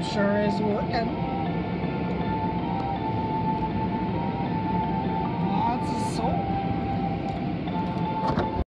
sure as working.